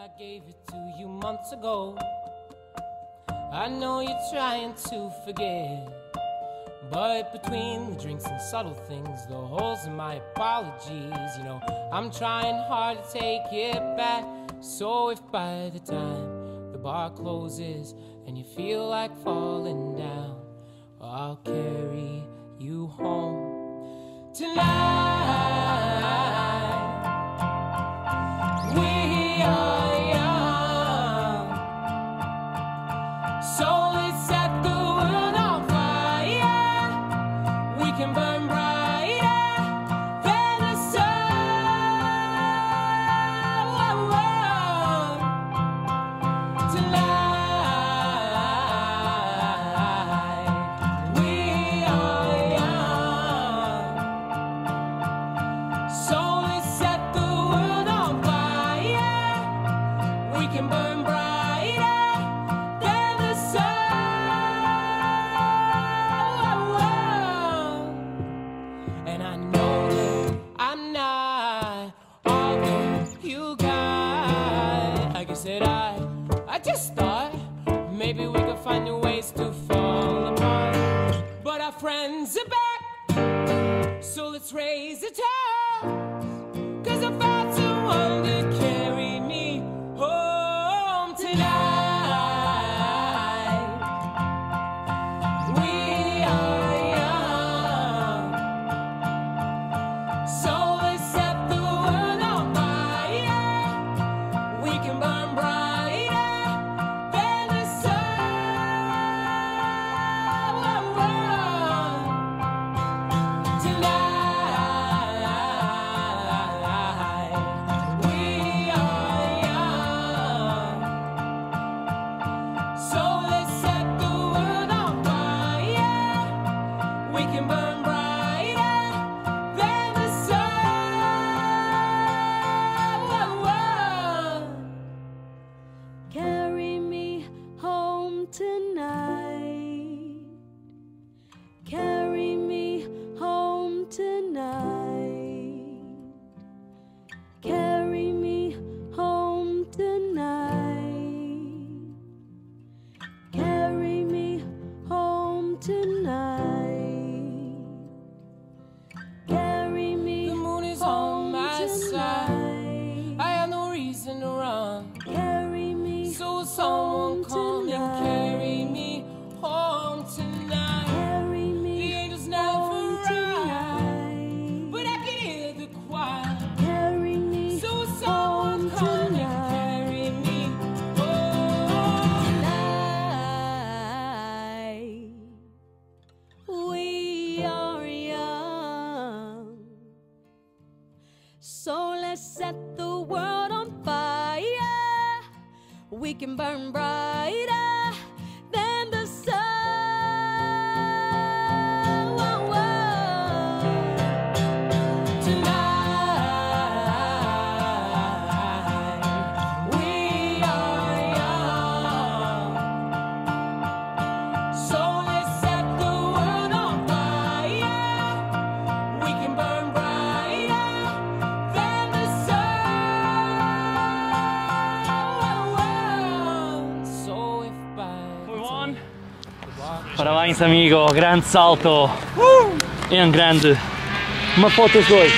I gave it to you months ago. I know you're trying to forget. But between the drinks and subtle things, the holes in my apologies, you know, I'm trying hard to take it back. So if by the time the bar closes and you feel like falling down, I'll carry you home tonight. Can burn brighter than the sun. Tonight, we are young. Set the world on fire. We can burn brighter just thought maybe we could find new ways to fall apart. But our friends are back, so let's raise a toast. Cause I found someone to carry me home tonight. So let's set the world on fire. We can burn brighter Parabéns, amigo. Grande salto. Em grande. Uma foto os dois.